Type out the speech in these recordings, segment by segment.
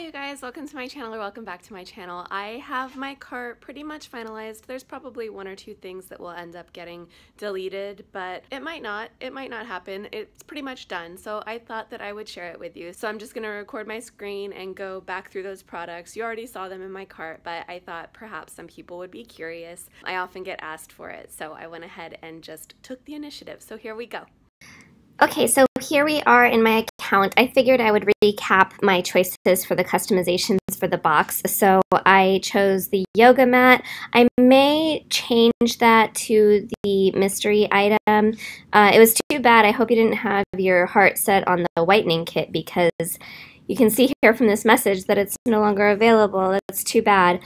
Hi you guys, welcome to my channel or welcome back to my channel. I have my cart pretty much finalized. There's probably one or two things that will end up getting deleted, but it might not. It might not happen. It's pretty much done. So I thought that I would share it with you. So I'm just gonna record my screen and go back through those products. You already saw them in my cart, but I thought perhaps some people would be curious. I often get asked for it, so I went ahead and just took the initiative. So here we go. Okay, so here we are in my I figured I would recap my choices for the customizations for the box. So I chose the yoga mat. I may change that to the mystery item. Uh, it was too bad. I hope you didn't have your heart set on the whitening kit because you can see here from this message that it's no longer available. That's too bad.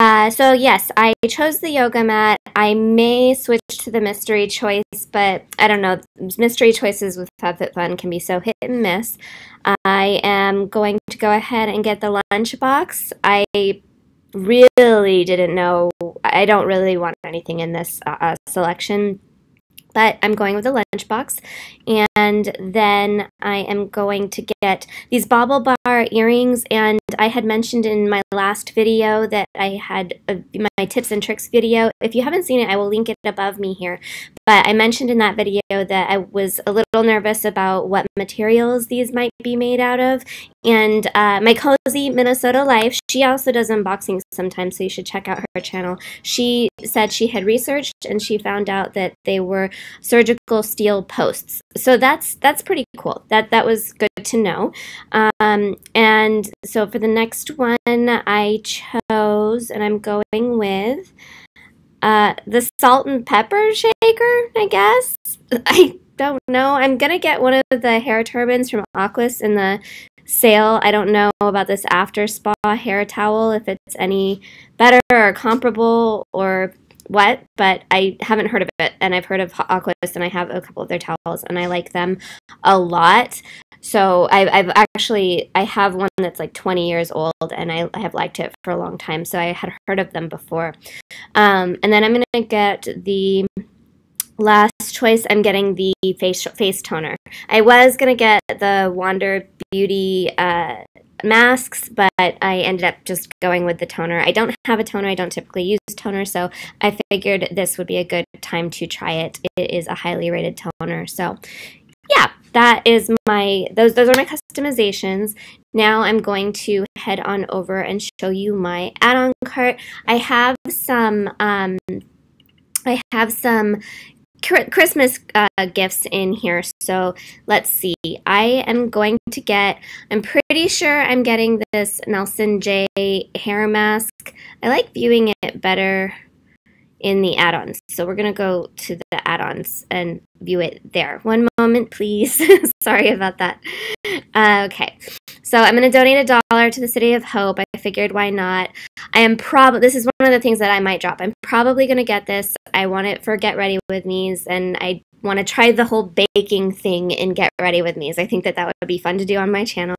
Uh, so yes, I chose the yoga mat. I may switch to the mystery choice, but I don't know. Mystery choices with FabFitFun can be so hit and miss. I am going to go ahead and get the lunchbox. I really didn't know. I don't really want anything in this uh, selection but I'm going with a lunchbox. And then I am going to get these BaubleBar earrings. And I had mentioned in my last video that I had a, my tips and tricks video. If you haven't seen it, I will link it above me here. But I mentioned in that video that I was a little nervous about what materials these might be made out of. And uh, my cozy Minnesota Life, she also does unboxings sometimes, so you should check out her channel. She said she had researched and she found out that they were surgical steel posts. So that's that's pretty cool. That that was good to know. Um, and so for the next one, I chose, and I'm going with uh, the salt and pepper shaker. I guess I don't know. I'm gonna get one of the hair turbans from Aquis in the sale. I don't know about this after spa hair towel, if it's any better or comparable or what, but I haven't heard of it. And I've heard of Aquis and I have a couple of their towels and I like them a lot. So I've, I've actually, I have one that's like 20 years old and I, I have liked it for a long time. So I had heard of them before. Um, and then I'm going to get the last choice i'm getting the face face toner i was going to get the wander beauty uh, masks but i ended up just going with the toner. I don't have a toner. I don't typically use toner so i figured this would be a good time to try it. It is a highly rated toner so yeah that is my those those are my customizations. Now i'm going to head on over and show you my add-on cart. I have some um I have some Christmas uh, gifts in here. So let's see. I am going to get, I'm pretty sure I'm getting this Nelson J hair mask. I like viewing it better in the add-ons. So we're going to go to the add-ons and view it there. One moment, please. Sorry about that. Uh, okay. So I'm going to donate a dollar to the City of Hope. I figured why not. I am probably, this is one of the things that I might drop. I'm probably going to get this. I want it for Get Ready With Me's and I want to try the whole baking thing and get ready with me. I think that that would be fun to do on my channel.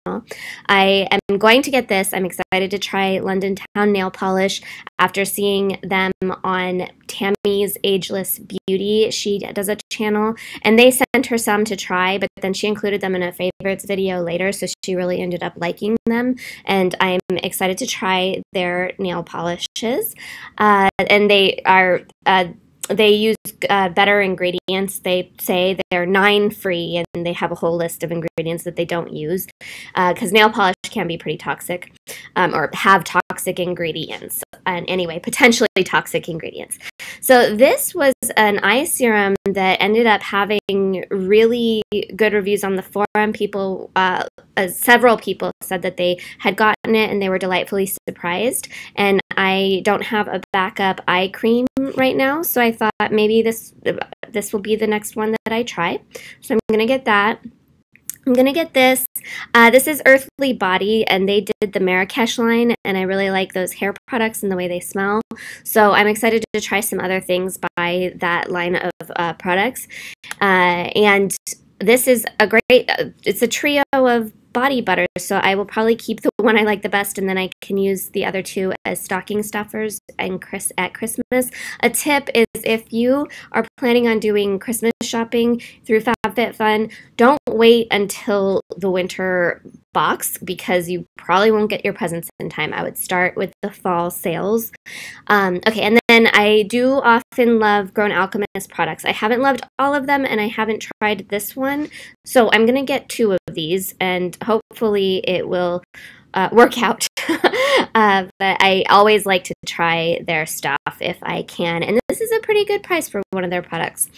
I am going to get this. I'm excited to try London Town nail polish after seeing them on Tammy's Ageless Beauty. She does a channel and they sent her some to try, but then she included them in a favorites video later. So she really ended up liking them. And I'm excited to try their nail polishes. Uh, and they are. Uh, they use uh, better ingredients. They say they're nine free and they have a whole list of ingredients that they don't use because uh, nail polish can be pretty toxic um, or have toxic ingredients. And anyway, potentially toxic ingredients. So this was an eye serum that ended up having really good reviews on the forum. People, uh, uh, several people said that they had gotten it and they were delightfully surprised. And I don't have a backup eye cream right now, so I thought maybe this this will be the next one that I try. So I'm gonna get that. I'm gonna get this. Uh, this is Earthly Body, and they did the Marrakesh line, and I really like those hair products and the way they smell. So I'm excited to try some other things by that line of uh, products. Uh, and this is a great, uh, it's a trio of body butter, so I will probably keep the one I like the best, and then I can use the other two as stocking stuffers and Chris at Christmas. A tip is if you are planning on doing Christmas shopping through FabFitFun, don't wait until the winter box because you probably won't get your presents in time. I would start with the fall sales. Um, okay, and then I do often love Grown Alchemist products. I haven't loved all of them and I haven't tried this one. So I'm going to get two of these and hopefully it will uh, work out. uh, but I always like to try their stuff if I can. And this is a pretty good price for one of their products.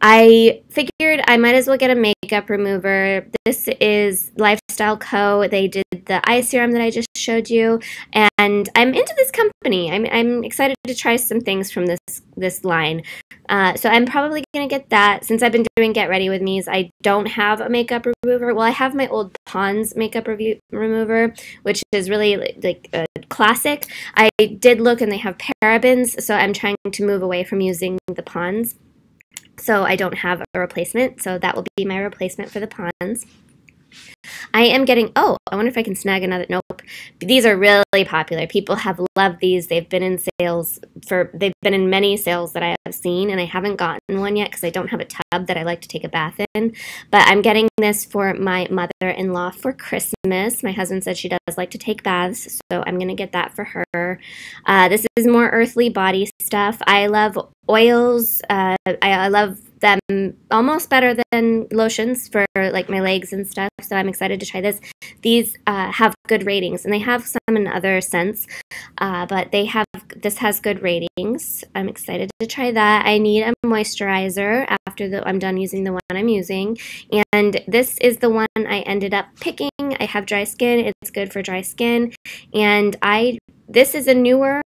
I figured I might as well get a makeup remover. This is Lifestyle Co. They did the eye serum that I just showed you, and I'm into this company. I'm, I'm excited to try some things from this this line. Uh, so I'm probably gonna get that since I've been doing Get Ready with Me's. I don't have a makeup remover. Well, I have my old Pond's makeup review, remover, which is really like a classic. I did look and they have parabens, so I'm trying to move away from using the Pond's. So I don't have a replacement, so that will be my replacement for the Pond's. I am getting, oh, I wonder if I can snag another. Nope. These are really popular. People have loved these. They've been in sales for, they've been in many sales that I have seen, and I haven't gotten one yet because I don't have a tub that I like to take a bath in. But I'm getting this for my mother in law for Christmas. My husband said she does like to take baths, so I'm going to get that for her. Uh, this is more earthly body stuff. I love oils. Uh, I, I love them almost better than lotions for like my legs and stuff. So I'm excited to try this. These uh, have good ratings, and they have some in other scents, uh, but they have this has good ratings. I'm excited to try that. I need a moisturizer after the, I'm done using the one I'm using, and this is the one I ended up picking. I have dry skin. It's good for dry skin, and I this is a newer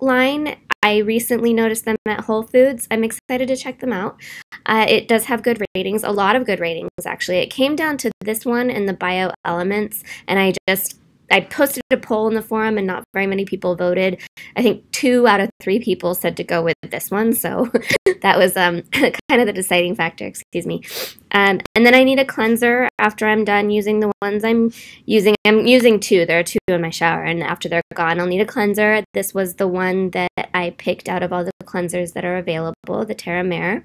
line. I recently noticed them at Whole Foods. I'm excited to check them out. Uh, it does have good ratings, a lot of good ratings actually. It came down to this one and the Bio Elements, and I just I posted a poll in the forum and not very many people voted. I think two out of three people said to go with this one, so that was um, kind of the deciding factor. Excuse me. Um, and then I need a cleanser after I'm done using the ones I'm using. I'm using two. There are two in my shower, and after they're gone, I'll need a cleanser. This was the one that I picked out of all the cleansers that are available, the Terra Mare.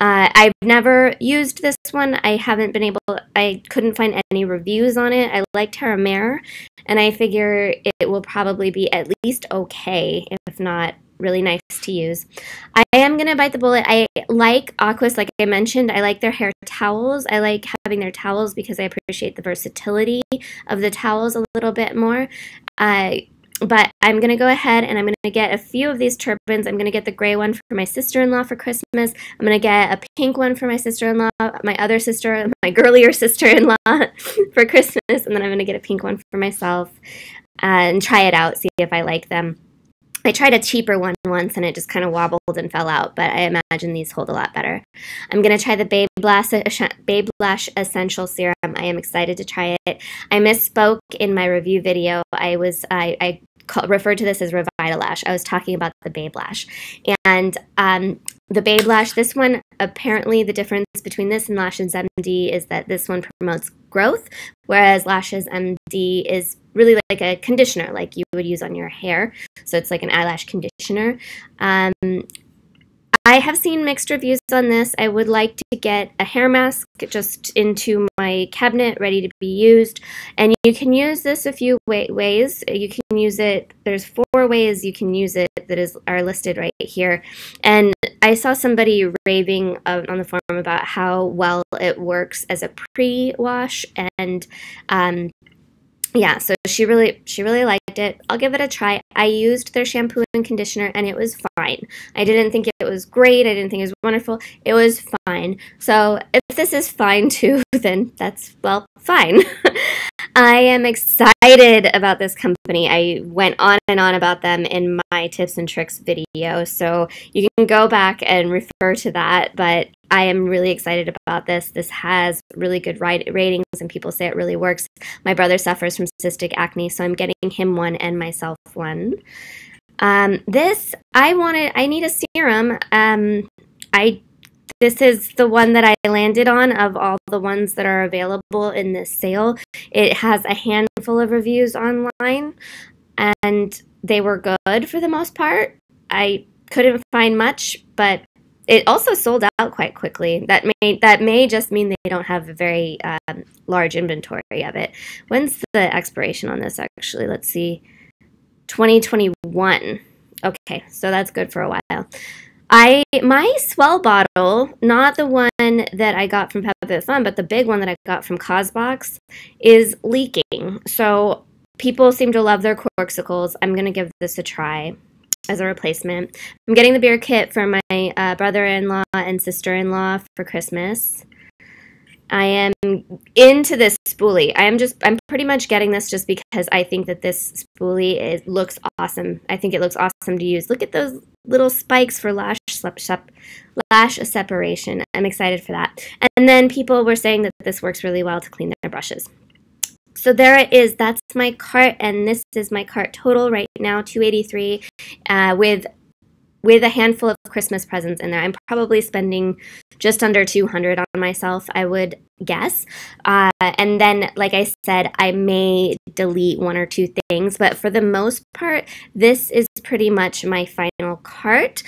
Uh, I've never used this one. I haven't been able, I couldn't find any reviews on it. I like Terra Mare, and I figure it will probably be at least okay, if not really nice to use. I am going to bite the bullet. I like Aquis, like I mentioned. I like their hair towels. I like having their towels because I appreciate the versatility of the towels a little bit more. Uh, but I'm going to go ahead and I'm going to get a few of these turbans. I'm going to get the gray one for my sister-in-law for Christmas. I'm going to get a pink one for my sister-in-law, my other sister, my girlier sister-in-law for Christmas, and then I'm going to get a pink one for myself uh, and try it out, see if I like them. I tried a cheaper one once and it just kind of wobbled and fell out, but I imagine these hold a lot better. I'm going to try the Babe Lash, Babe Essential Serum. I am excited to try it. I misspoke in my review video. I was I, I referred to this as Revitalash. I was talking about the Babe Lash. And um, the Babe Lash, this one, apparently the difference between this and Lashes MD is that this one promotes growth, whereas Lashes MD is really like a conditioner, like you would use on your hair. So it's like an eyelash conditioner. Um, I have seen mixed reviews on this. I would like to get a hair mask just into my cabinet ready to be used. And you can use this a few way ways. You can use it, there's four ways you can use it that is are listed right here. And I saw somebody raving on the forum about how well it works as a pre-wash and um, yeah, so she really she really liked it. I'll give it a try. I used their shampoo and conditioner and it was fine. I didn't think it was great. I didn't think it was wonderful. It was fine. So if this is fine too, then that's well fine. I am excited about this company. I went on and on about them in my tips and tricks video, so you can go back and refer to that. But I am really excited about this. This has really good ratings, and people say it really works. My brother suffers from cystic acne, so I'm getting him one and myself one. Um, this I wanted. I need a serum. Um, I this is the one that I landed on of all the ones that are available in this sale. It has a handful of reviews online, and they were good for the most part. I couldn't find much, but it also sold out quite quickly. That may that may just mean they don't have a very um, large inventory of it. When's the expiration on this? Actually, let's see, 2021. Okay, so that's good for a while. I my S'well bottle, not the one that I got from FabFitFun, but the big one that I got from Causebox, is leaking. So people seem to love their Corkcicles. I'm gonna give this a try as a replacement. I'm getting the beer kit for my uh, brother-in-law and sister-in-law for Christmas. I am into this spoolie. I am just I'm pretty much getting this just because I think that this spoolie is looks awesome. I think it looks awesome to use. Look at those little spikes for lash lash separation. I'm excited for that. And then people were saying that this works really well to clean their brushes. So there it is. That's my cart, and this is my cart total right now, 283, uh, with with a handful of Christmas presents in there. I'm probably spending just under 200 on myself, I would guess. Uh, and then, like I said, I may delete one or two things, but for the most part, this is pretty much my final cart.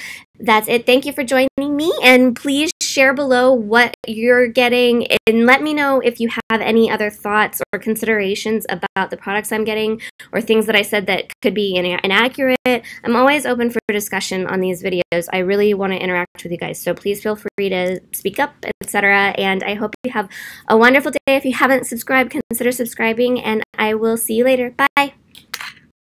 That's it. Thank you for joining me, and please share below what you're getting and let me know if you have any other thoughts or considerations about the products I'm getting or things that I said that could be inaccurate. I'm always open for discussion on these videos. I really want to interact with you guys, so please feel free to speak up, etc. And I hope you have a wonderful day. If you haven't subscribed, consider subscribing, and I will see you later. Bye.